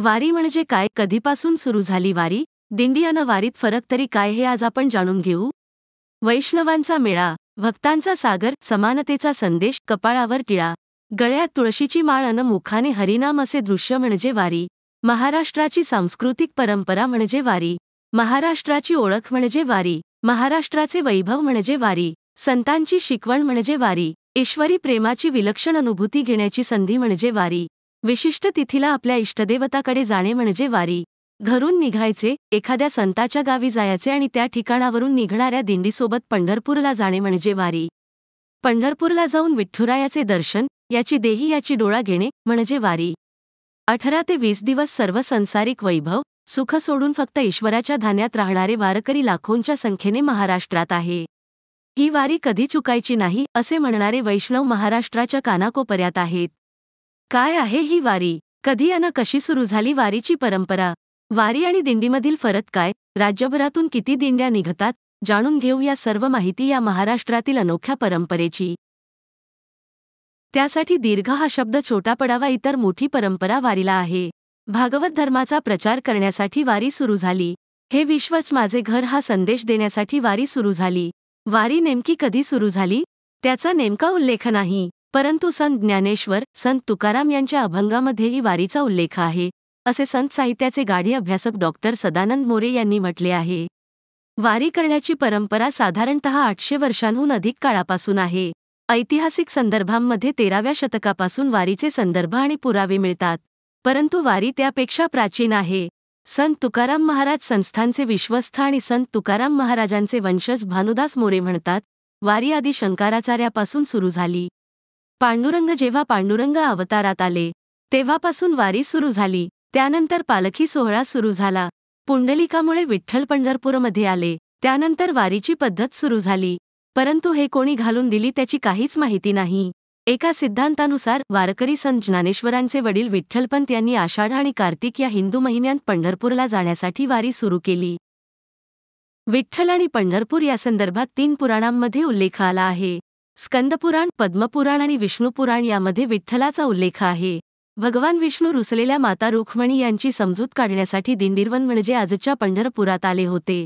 वारी म्हणजे काय? कधीपासून सुरू झाली वारी? दिंडियानं वारीत फरक तरी काय हे आज आपण जाणून घेऊ. वैष्णवांचा मेळा भक्तांचा सागर समानतेचा संदेश कपाळावर टिळा. गळ्यात तुळशीची माळ अन मुखाने हरिनाम असे दृश्य म्हणजे वारी. महाराष्ट्राची सांस्कृतिक परंपरा म्हणजे वारी. महाराष्ट्राची ओळख म्हणजे वारी. महाराष्ट्राचे वैभव म्हणजे वारी. संतांची शिकवण म्हणजे वारी. ईश्वरी प्रेमाची विलक्षण अनुभूती घेण्याची संधी म्हणजे वारी. विशिष्ट तिथीला आपल्या इष्टदेवताकडे जाणे म्हणजे वारी. घरून निघायचे एखाद्या संताच्या गावी जायचे आणि त्या ठिकाणावरून निघणाऱ्या दिंडीसोबत पंढरपूरला जाणे म्हणजे वारी. पंढरपूरला जाऊन विठ्ठुरायाचे दर्शन याची देही याची डोळा घेणे म्हणजे वारी. अठरा ते वीस दिवस सर्व संसारिक वैभव सुख सोडून फक्त ईश्वराच्या धान्यात राहणारे वारकरी लाखोंच्या संख्येने महाराष्ट्रात आहे. ही वारी कधी चुकायची नाही असे म्हणणारे वैष्णव महाराष्ट्राच्या कानाकोपर्यात आहेत. काय आहे ही वारी? कधी अन कशी सुरू झाली वारीची परंपरा? वारी आणि दिंडीमधील फरक काय? राज्यभरातून किती दिंड्या निघतात? जाणून घेऊ या सर्व माहिती या महाराष्ट्रातील अनोख्या परंपरेची. त्यासाठी दीर्घ हा शब्द छोटा पडावा इतर मोठी परंपरा वारीला आहे. भागवत धर्माचा प्रचार करण्यासाठी वारी सुरू झाली. हे विश्वच माझे घर हा संदेश देण्यासाठी वारी सुरू झाली. वारी नेमकी कधी सुरू झाली? त्याचा नेमका उल्लेख नाही. परंतु संत ज्ञानेश्वर संत तुकाराम यांच्या अभंगामध्येही वारीचा उल्लेख आहे असे संत साहित्याचे गाढी अभ्यासक डॉक्टर सदानंद मोरे यांनी म्हटले आहे. वारी करण्याची परंपरा साधारणतः आठशे वर्षांहून अधिक काळापासून आहे. ऐतिहासिक संदर्भांमध्ये तेराव्या शतकापासून वारीचे संदर्भ आणि पुरावे मिळतात परंतु वारी त्यापेक्षा प्राचीन आहे. संत तुकाराम महाराज संस्थांचे विश्वस्थ आणि संत तुकाराम महाराजांचे वंशज भानुदास मोरे म्हणतात वारी आदी शंकराचार्यापासून सुरू झाली. पांडुरंग जेव्हा पांडुरंग अवतारात आले तेव्हापासून वारी सुरू झाली. त्यानंतर पालखी सोहळा सुरू झाला. पुंडलिकामुळे विठ्ठल पंढरपूरमध्ये आले. त्यानंतर वारीची पद्धत सुरू झाली. परंतु हे कोणी घालून दिली त्याची काहीच माहिती नाही. एका सिद्धांतानुसार वारकरी संत ज्ञानेश्वरांचे वडील विठ्ठलपंत यांनी आषाढ आणि कार्तिक या हिंदू महिन्यांत पंढरपूरला जाण्यासाठी वारी सुरू केली. विठ्ठल आणि पंढरपूर या संदर्भात तीन पुराणांमध्ये उल्लेख आला आहे. स्कंदपुराण पद्मपुराण आणि विष्णुपुराण यामध्ये विठ्ठलाचा उल्लेख आहे. भगवान विष्णू रुसलेल्या माता रुक्मणी यांची समजूत काढण्यासाठी दिंडीरवन म्हणजे आजच्या पंढरपुरात आले होते.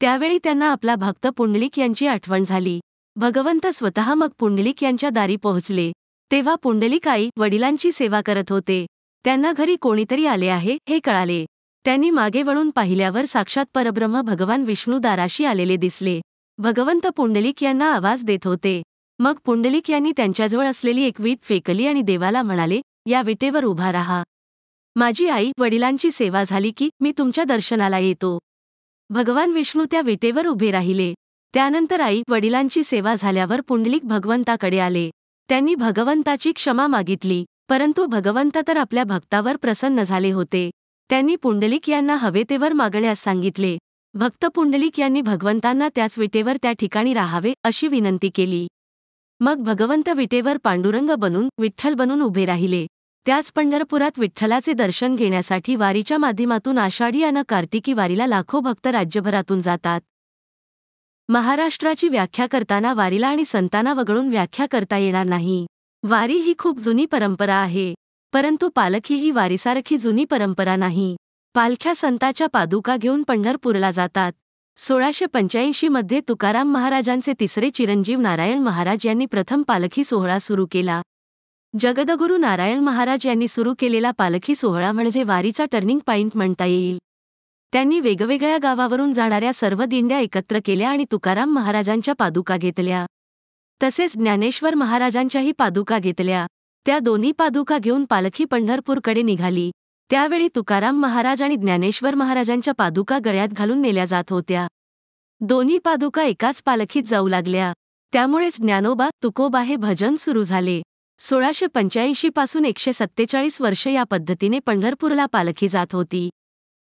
त्यावेळी त्यांना आपला भक्त पुंडलिक यांची आठवण झाली. भगवंत स्वतः मग पुंडलिक यांच्या दारी पोहोचले. तेव्हा पुंडलिक आई वडिलांची सेवा करत होते. त्यांना घरी कोणीतरी आले आहे हे कळाले. त्यांनी मागे वळून पाहिल्यावर साक्षात परब्रह्म भगवान विष्णू दाराशी आलेले दिसले. भगवंत पुंडलिक यांना आवाज देत होते. मग पुंडलिक यांनी त्यांच्याजवळ असलेली एक वीट फेकली आणि देवाला म्हणाले या विटेवर उभा राहा. माझी आई वडिलांची सेवा झाली की मी तुमच्या दर्शनाला येतो. भगवान विष्णू त्या विटेवर उभे राहिले. त्यानंतर आई वडिलांची सेवा झाल्यावर पुंडलिक भगवंताकडे आले. त्यांनी भगवंताची क्षमा मागितली परंतु भगवंत तर आपल्या भक्तावर प्रसन्न झाले होते. त्यांनी पुंडलिक यांना हवेतेवर मागण्यास सांगितले. भक्त पुंडलिक यांनी भगवंतांना त्याच विटेवर त्या ठिकाणी राहावे अशी विनंती केली. मग भगवंत विटेवर पांडुरंग बनून विठ्ठल बनून उभे राहिले. त्याच पंढरपुरात विठ्ठलाचे दर्शन घेण्यासाठी वारीच्या माध्यमातून आषाढी आणि कार्तिकी वारीला लाखो भक्त राज्यभरातून जातात. महाराष्ट्राची व्याख्या करताना वारीला आणि संतांना वगळून व्याख्या करता येणार नाही. वारी ही खूप जुनी परंपरा आहे. परंतु पालखी ही वारीसारखी जुनी परंपरा नाही. पालख्या संताच्या पादुका घेऊन पंढरपूरला जातात. सोळाशे पंच्याऐंशी मध्ये तुकाराम महाराजांचे तिसरे चिरंजीव नारायण महाराज यांनी प्रथम पालखी सोहळा सुरू केला. जगदगुरु नारायण महाराज यांनी सुरू केलेला पालखी सोहळा म्हणजे वारीचा टर्निंग पॉइंट म्हणता येईल. त्यांनी वेगवेगळ्या गावावरून जाणाऱ्या सर्व दिंड्या एकत्र केल्या आणि तुकाराम महाराजांच्या पादुका घेतल्या. तसेच ज्ञानेश्वर महाराजांच्याही पादुका घेतल्या. त्या दोन्ही पादुका घेऊन पालखी पंढरपूरकडे निघाली. त्यावेळी तुकाराम महाराज आणि ज्ञानेश्वर महाराजांच्या पादुका गळ्यात घालून नेल्या जात होत्या. दोन्ही पादुका एकाच पालखीत जाऊ लागल्या. त्यामुळेच ज्ञानोबा तुकोबा हे भजन सुरू झाले. सोळाशे पंच्याऐंशी पासून एकशे सत्तेचाळीस वर्ष या पद्धतीने पंढरपूरला पालखी जात होती.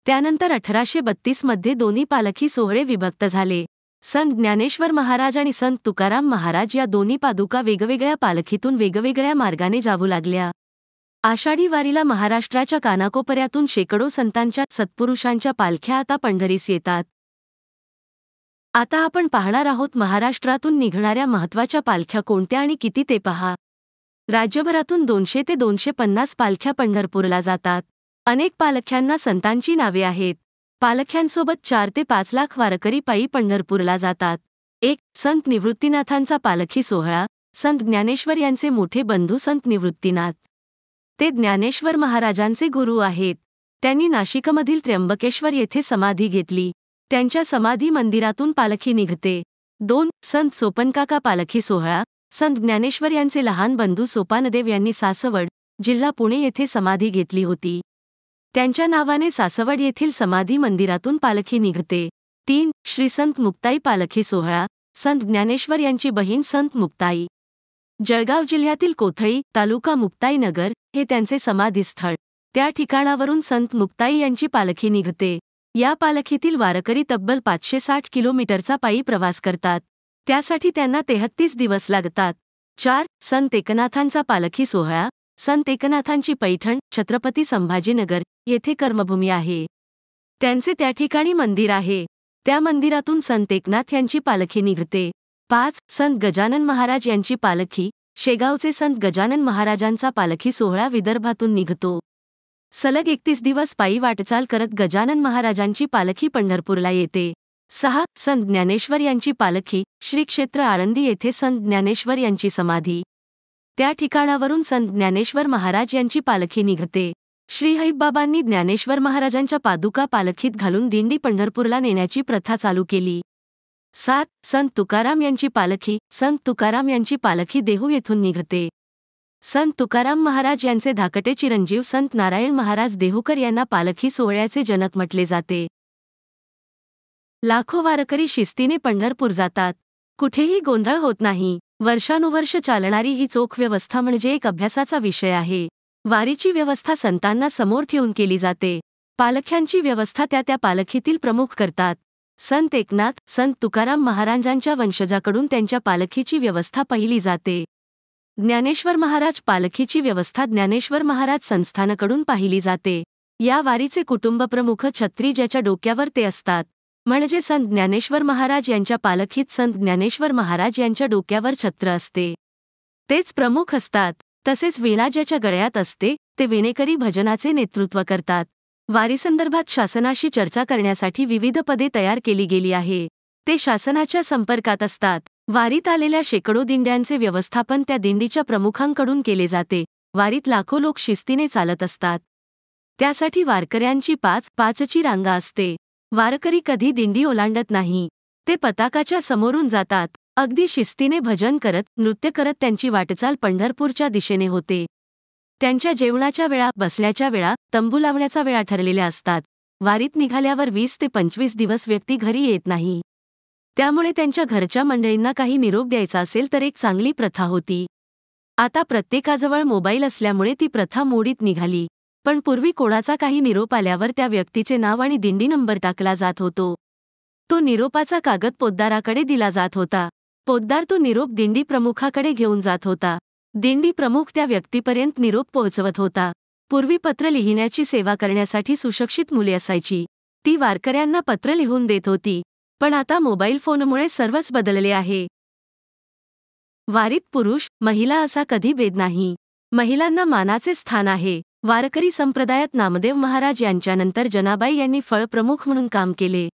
त्यानंतर अठराशे बत्तीसमध्ये दोन्ही पालखी सोहळे विभक्त झाले. संत ज्ञानेश्वर महाराज आणि संत तुकाराम महाराज या दोन्ही पादुका वेगवेगळ्या पालखीतून वेगवेगळ्या मार्गाने जाऊ लागल्या. आषाढी वारीला महाराष्ट्राच्या कानाकोपऱ्यातून शेकडो संतांच्या सत्पुरुषांच्या पालख्या आता पंढरीस येतात. आता आपण पाहणार आहोत महाराष्ट्रातून निघणाऱ्या महत्त्वाच्या पालख्या कोणत्या आणि किती ते पहा. राज्यभरातून दोनशे ते दोनशे पन्नास पालख्या पंढरपूरला जातात. अनेक पालख्यांना संतांची नावे आहेत. पालख्यांसोबत चार ते पाच लाख वारकरी पायी पंढरपूरला जातात. एक संत निवृत्तीनाथांचा पालखी सोहळा. संत ज्ञानेश्वर यांचे मोठे बंधू संत निवृत्तीनाथ. ते ज्ञानेश्वर महाराजांचे गुरु आहेत. त्यांनी नाशिकमधील त्र्यंबकेश्वर येथे समाधी घेतली. त्यांच्या समाधी मंदिरातून पालखी निघते. दोन संत सोपनकाका पालखी सोहळा. संत ज्ञानेश्वर यांचे लहान बंधू सोपानदेव यांनी सासवड जिल्हा पुणे येथे समाधी घेतली होती. त्यांच्या नावाने सासवड येथील समाधी मंदिरातून पालखी निघते. तीन श्री संत मुक्ताई पालखी सोहळा. संत ज्ञानेश्वर यांची बहीण संत मुक्ताई. जळगाव जिल्ह्यातील कोथळी तालुका मुक्ताईनगर हे त्यांचे समाधीस्थळ. त्या ठिकाणावरून संत मुक्ताई यांची पालखी निघते. या पालखीतील वारकरी तब्बल पाचशे साठ किलोमीटरचा पायी प्रवास करतात. त्यासाठी त्यांना तेहत्तीस दिवस लागतात. चार संत एकनाथांचा पालखी सोहळा संत एकनाथांची पैठण छत्रपती संभाजीनगर येथे कर्मभूमी आहे. त्यांचे त्या ठिकाणी मंदिर आहे. त्या मंदिरातून संत एकनाथ यांची पालखी निघते. पाच संत गजानन महाराज यांची पालखी शेगावचे संत गजानन महाराजांचा पालखी सोहळा विदर्भातून निघतो. सलग एकतीस दिवस पायी वाटचाल करत गजानन महाराजांची पालखी पंढरपूरला येते. सहा संत ज्ञानेश्वर यांची पालखी श्री क्षेत्र आळंदी येथे संत ज्ञानेश्वर यांची समाधी. त्या ठिकाणावरून संत ज्ञानेश्वर महाराज यांची पालखी निघते. श्री हैबाबांनी ज्ञानेश्वर महाराजांच्या पादुका पालखीत घालून दिंडी पंढरपूरला नेण्याची प्रथा चालू केली. सात संत तुकाराम यांची पालखी संत तुकाराम यांची पालखी देहू येथून निघते. संत तुकाराम महाराज यांचे धाकटे चिरंजीव संत नारायण महाराज देहूकर यांना पालखी सोहळ्याचे जनक म्हटले जाते. लाखो वारकरी शिस्तीने पंढरपूर जातात. कुठेही गोंधळ होत नाही. वर्षानुवर्ष चालणारी ही चोख व्यवस्था म्हणजे एक अभ्यासाचा विषय आहे. वारीची व्यवस्था संतांना समोर ठेवून केली जाते. पालख्यांची व्यवस्था त्या त्या पालखीतील प्रमुख करतात. संत एकनाथ संत तुकाराम महाराजांच्या वंशजाकडून त्यांच्या पालखीची व्यवस्था पहिली जाते. ज्ञानेश्वर महाराज पालखीची व्यवस्था ज्ञानेश्वर महाराज संस्थानाकडून पाहिली जाते. या वारीचे कुटुंबप्रमुख छत्री ज्याच्या डोक्यावर ते असतात. म्हणजे संत ज्ञानेश्वर महाराज यांच्या पालखीत संत ज्ञानेश्वर महाराज यांच्या डोक्यावर छत्र असते. तेच प्रमुख असतात. तसेच वीणा ज्याच्या गळ्यात असते ते विणेकरी भजनाचे नेतृत्व करतात. वारीसंदर्भात शासनाशी चर्चा करण्यासाठी विविध पदे तयार केली गेली आहे. ते शासनाच्या संपर्कात असतात. वारीत आलेल्या शेकडो दिंड्यांचे व्यवस्थापन त्या दिंडीच्या प्रमुखांकडून केले जाते. वारीत लाखो लोक शिस्तीने चालत असतात. त्यासाठी वारकऱ्यांची पाच पाचची रांगा असते. वारकरी कधी दिंडी ओलांडत नाही. ते पताकाच्या समोरून जातात. अगदी शिस्तीने भजन करत नृत्य करत त्यांची वाटचाल पंढरपूरच्या दिशेने होते. त्यांच्या जेवणाच्या वेळा बसण्याच्या वेळा तंबू लावण्याचा वेळा ठरलेल्या असतात. वारीत निघाल्यावर वीस ते पंचवीस दिवस व्यक्ती घरी येत नाही. त्यामुळे त्यांच्या घरच्या मंडळींना काही निरोप द्यायचा असेल तर एक चांगली प्रथा होती. आता प्रत्येकाजवळ मोबाईल असल्यामुळे ती प्रथा मोडीत निघाली. पण पूर्वी कोणाचा काही निरोप आल्यावर त्या व्यक्तीचे नाव आणि दिंडी नंबर टाकला जात होतो. तो निरोपाचा कागद पोद्दाराकडे दिला जात होता. पोद्दार तो निरोप दिंडी प्रमुखाकडे घेऊन जात होता. दिंडी प्रमुख त्या व्यक्तीपर्यंत निरोप पोहोचवत होता. पूर्वी पत्र लिहिण्याची सेवा करण्यासाठी सुशिक्षित मुले असायची. ती वारकऱ्यांना पत्र लिहून देत होती. पण आता मोबाईल फोनमुळे सर्वच बदलले आहे. वारीत पुरुष महिला असा कधी भेद नाही. महिलांना मानाचे स्थान आहे. वारकरी संप्रदायात नामदेव महाराज यांच्यानंतर जनाबाई यांनी फळप्रमुख म्हणून काम केले.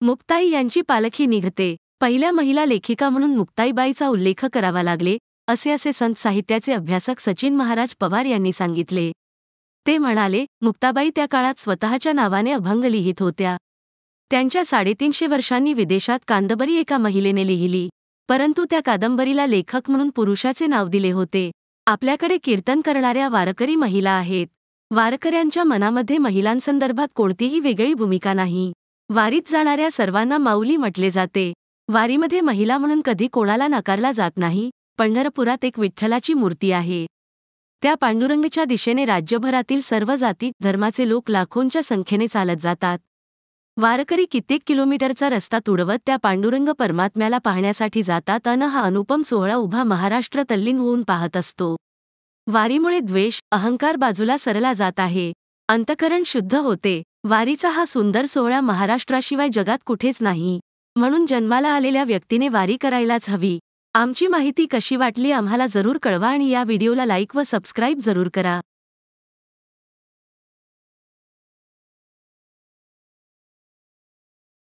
मुक्ताई यांची पालखी निघते. पहिल्या महिला लेखिका म्हणून मुक्ताईबाईचा उल्लेख करावा लागले. असे असे संत साहित्याचे अभ्यासक सचिन महाराज पवार यांनी सांगितले. ते म्हणाले मुक्ताबाई त्या काळात स्वतःच्या नावाने अभंग लिहित होत्या. त्यांच्या साडेतीनशे वर्षांनी विदेशात कांदबरी एका महिलेने लिहिली. परंतु त्या कादंबरीला लेखक म्हणून पुरुषाचे नाव दिले होते. आपल्याकडे कीर्तन करणाऱ्या वारकरी महिला आहेत. वारकऱ्यांच्या मनामध्ये महिलांसंदर्भात कोणतीही वेगळी भूमिका नाही. वारीत जाणाऱ्या सर्वांना माऊली म्हटले जाते. वारीमध्ये महिला म्हणून कधी कोणाला नाकारला जात नाही. पंढरपुरात एक विठ्ठलाची मूर्ती आहे. त्या पांडुरंगच्या दिशेने राज्यभरातील सर्व जाती धर्माचे लोक लाखोंच्या संख्येने चालत जातात. वारकरी कित्येक किलोमीटरचा रस्ता तुडवत त्या पांडुरंग परमात्म्याला पाहण्यासाठी जातात अन हा अनुपम सोहळा उभा महाराष्ट्र तल्लीन होऊन पाहत असतो. वारीमुळे द्वेष अहंकार बाजूला सरला जात आहे. अंतकरण शुद्ध होते. वारीचा हा सुंदर सोहळा महाराष्ट्राशिवाय जगात कुठेच नाही. म्हणून जन्माला आलेल्या व्यक्तीने वारी करायलाच हवी. आमची माहिती कशी वाटली आम्हाला जरूर कळवा आणि या व्हिडिओला लाईक व सबस्क्राईब जरूर करा.